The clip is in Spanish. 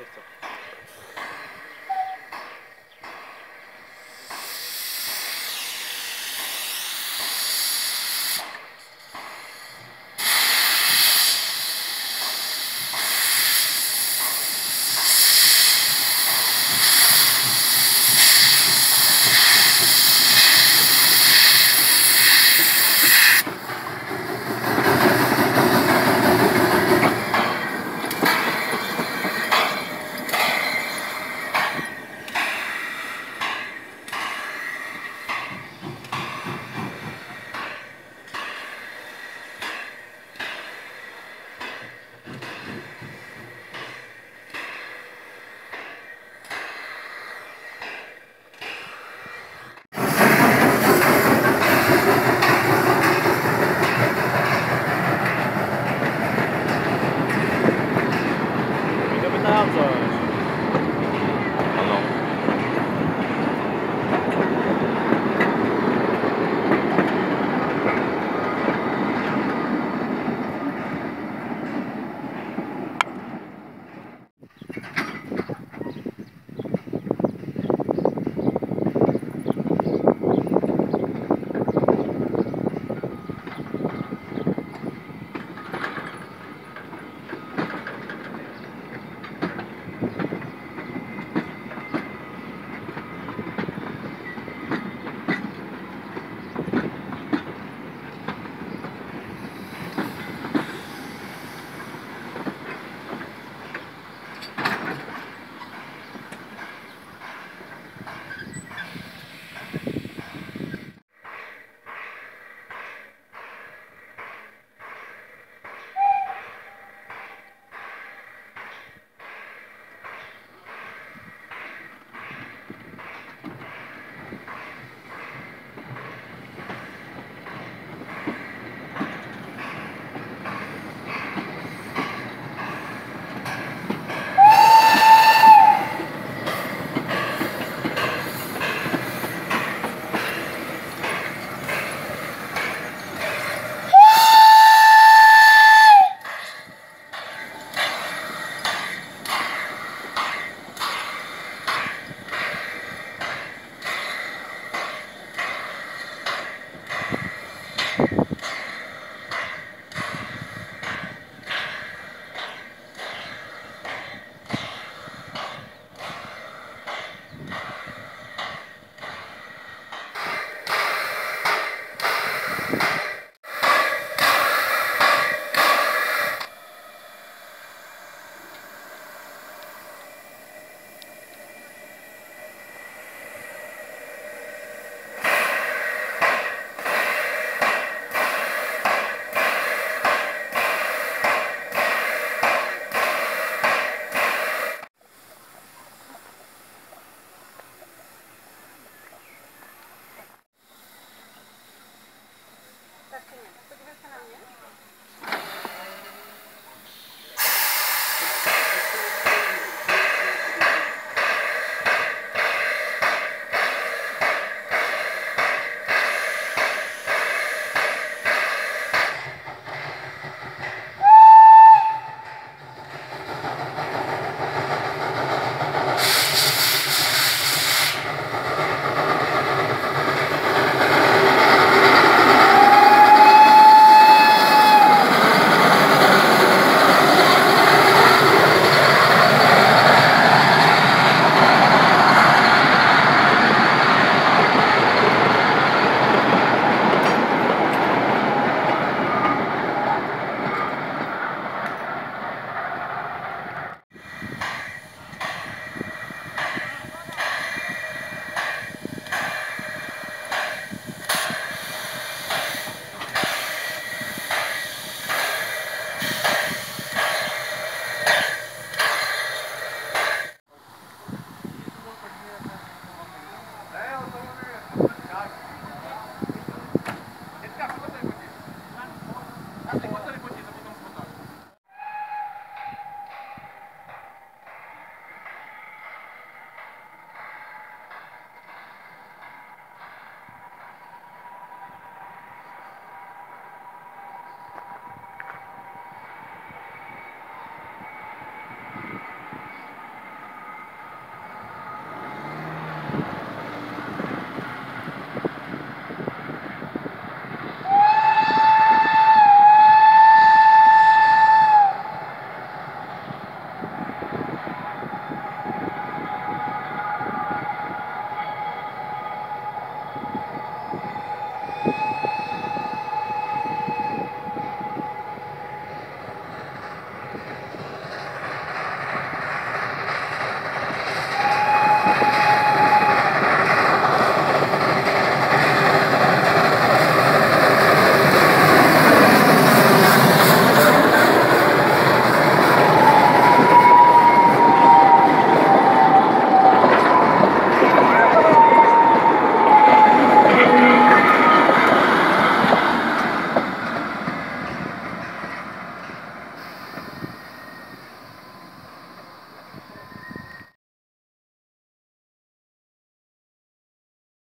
Listo.